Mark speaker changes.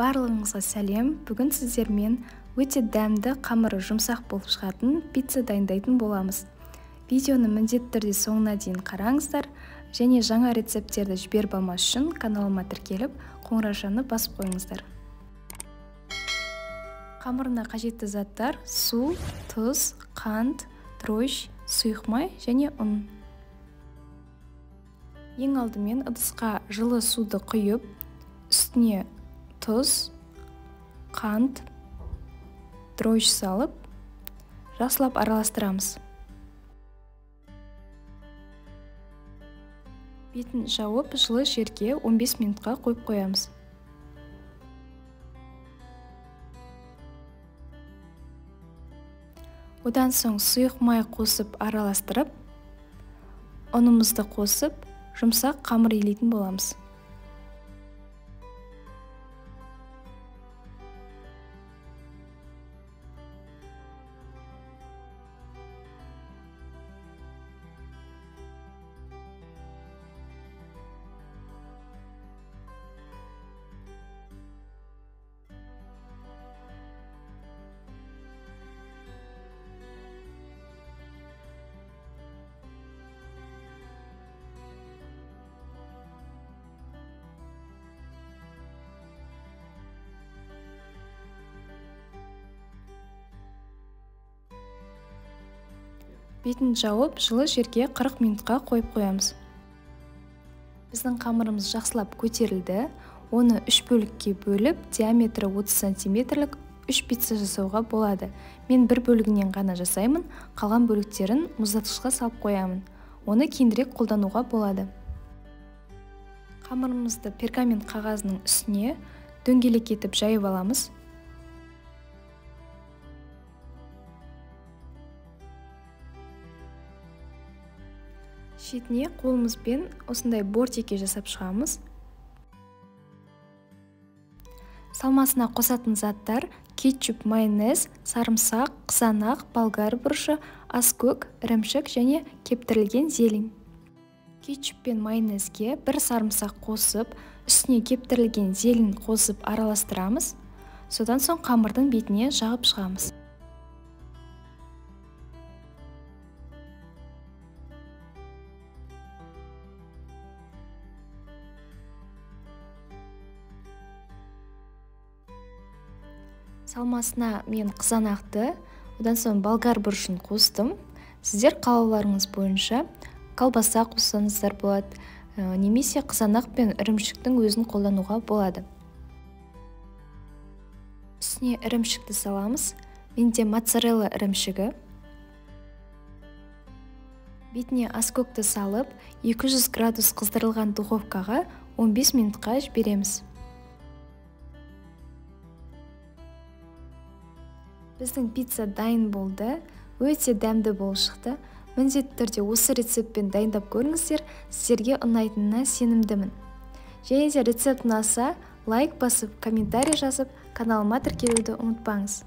Speaker 1: барлығыңызға сәлем. Бүгін сіздермен өте дәмді қамыры жұмсақ болып шығатын пицца дайындайтын боламыз. Видеоны міндетті түрде соңына дейін қараңыздар және жаңа рецепттерді жіберіп алмас үшін каналыма тіркеліп қоңыраушаны басып қойыңыздар. Қамырына қажетті заттар су тұз қант дрожь сұйық май және ұн. Ең алдымен ыдысқа жылы суды құйып үстіне тұз қант дрожь салып жақсылап араластырамыз. Бетін жауып жылы жерге 15 минутқа қойып қоямыз. Одан соң сұйық май қосып араластырып ұнымызды қосып жұмсақ қамыр илейтін боламыз. Бетін жауып жылы жерге 40 минутқа қойып қоямыз. Біздің қамырымыз жақсылап көтерілді. Оны үш бөлікке бөліп диаметрі 30 сантиметрлік үш пицца жасауға болады. Мен бір бөлігінен ғана жасаймын қалған бөліктерін мұздатқышқа салып қоямын. Оны кейінірек қолдануға болады. Қамырымызды пергамент қағазының үстіне дөңгелек етіп жайып аламыз. Шетіне қолымызбен осындай бортики жасап шығамыз. Салмасына қосатын заттар кетчуп майонез сарымсақ қызанақ болгар бұрышы аскөк ірімшік және кептірілген зелень. Кетчуп пен майонезге бір сарымсақ қосып үстіне кептірілген зелень қосып араластырамыз. Содан соң қамырдың бетіне жағып шығамыз. Салмасына мен қызанақты одан соң болгар бұрышын қостым. Сіздер қалауларыңыз бойынша колбаса қоссаңыздар болады немесе қызанақ пен ірімшіктің өзін қолдануға болады. Үстіне ірімшікті саламыз. Менде моцарелла ірімшігі. Бетіне аскөкті салып 200 градус қыздырылған духовкаға 15 минутқа жібереміз. Біздің пицца дайын болды өте дәмді болып шықты. Міндетті түрде осы рецептпен дайындап көріңіздер сіздерге ұнайтынына сенімдімін. Және де рецепт ұнаса лайк басып комментарий жазып каналыма тіркелуді ұмытпаңыз.